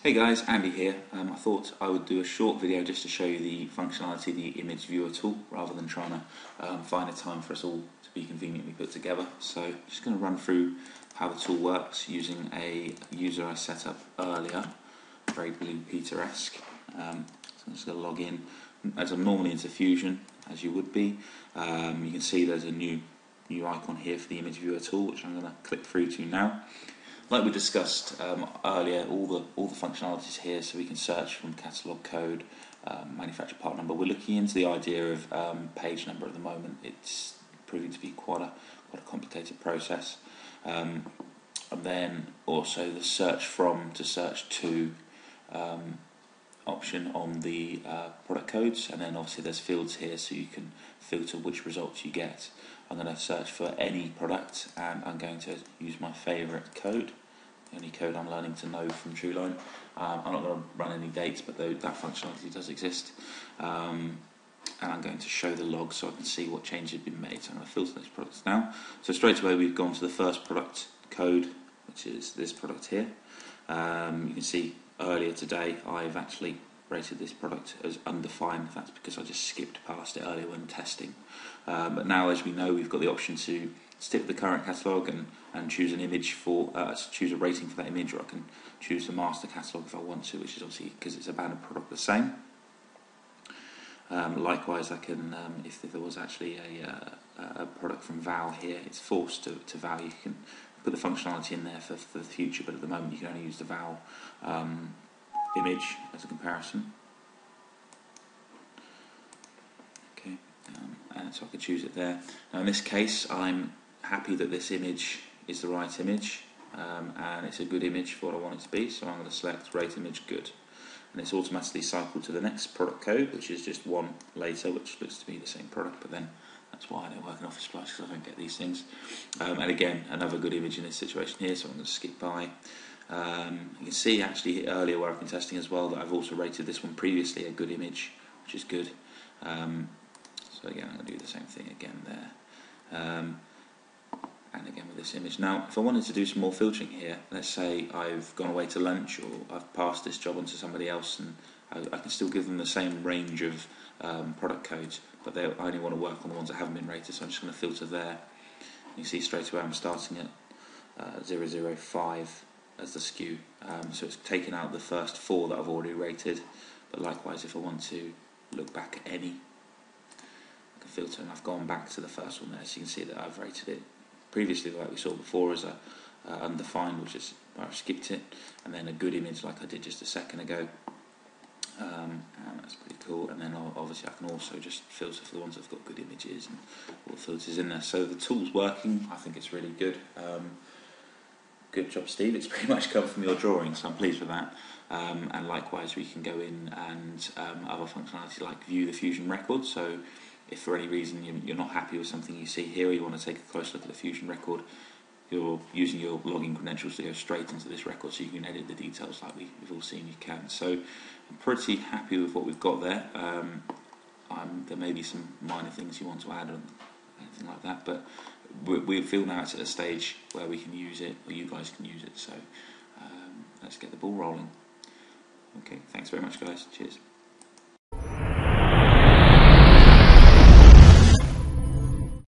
Hey guys, Andy here. Um, I thought I would do a short video just to show you the functionality of the image viewer tool rather than trying to um, find a time for us all to be conveniently put together. So I'm just going to run through how the tool works using a user I set up earlier, very Blue Peter-esque. Um, so I'm just going to log in as I'm normally into Fusion, as you would be. Um, you can see there's a new new icon here for the image viewer tool, which I'm going to click through to now like we discussed um, earlier, all the all the functionalities here, so we can search from catalog code, um, manufacturer part number. We're looking into the idea of um, page number at the moment. It's proving to be quite a quite a complicated process. Um, and then also the search from to search to um, option on the uh, product codes, and then obviously there's fields here, so you can filter which results you get. I'm going to search for any product and I'm going to use my favourite code, the only code I'm learning to know from Truline. Um, I'm not going to run any dates, but that functionality does exist. Um, and I'm going to show the log so I can see what changes have been made. So I'm going to filter those products now. So straight away we've gone to the first product code, which is this product here. Um, you can see earlier today I've actually rated this product as undefined. That's because I just skipped past it earlier when testing. Um, but now, as we know, we've got the option to stick the current catalogue and, and choose an image for, uh, choose a rating for that image, or I can choose the master catalogue if I want to, which is obviously because it's a banner product the same. Um, likewise, I can, um, if, if, there was actually a, uh, a product from VOW here, it's forced to, to VOW. You can put the functionality in there for, for the future, but at the moment you can only use the VOW um, image as a comparison. Okay, um, and so I could choose it there. Now in this case, I'm happy that this image is the right image, um, and it's a good image for what I want it to be. So I'm going to select rate image good, and it's automatically cycled to the next product code, which is just one later, which looks to be the same product, but then that's why I don't work in Office Plus because I don't get these things. Um, and again, another good image in this situation here, so I'm going to skip by. Um, you can see actually earlier where I've been testing as well that I've also rated this one previously a good image, which is good. Um, so again, I'm going to do the same thing again there. Um, and again with this image. Now, if I wanted to do some more filtering here, let's say I've gone away to lunch or I've passed this job on to somebody else and I, I can still give them the same range of um, product codes, but they I only want to work on the ones that haven't been rated, so I'm just going to filter there. You see straight away I'm starting at uh, 005 as the SKU. Um, so it's taken out the first four that I've already rated, but likewise, if I want to look back at any, I can filter, and I've gone back to the first one there, so you can see that I've rated it previously, like we saw before, as a uh, undefined, which is I've skipped it, and then a good image, like I did just a second ago. Um, and that's pretty And then obviously I can also just filter for the ones that've got good images and all the filters in there. So the tool's working. I think it's really good. Um, good job, Steve. It's pretty much come from your drawing, so I'm pleased with that. Um, and likewise, we can go in and um, other functionality like view the Fusion record. So, if for any reason you're not happy with something you see here, or you want to take a close look at the Fusion record, you're using your login credentials to go straight into this record, so you can edit the details like we, have all seen you can. So, pretty happy with what we've got there. Um, there may be some minor things you want to add or anything like that, but we, we feel now it's at a stage where we can use it, or you guys can use it. So um, let's get the ball rolling. Okay, thanks very much, guys. Cheers.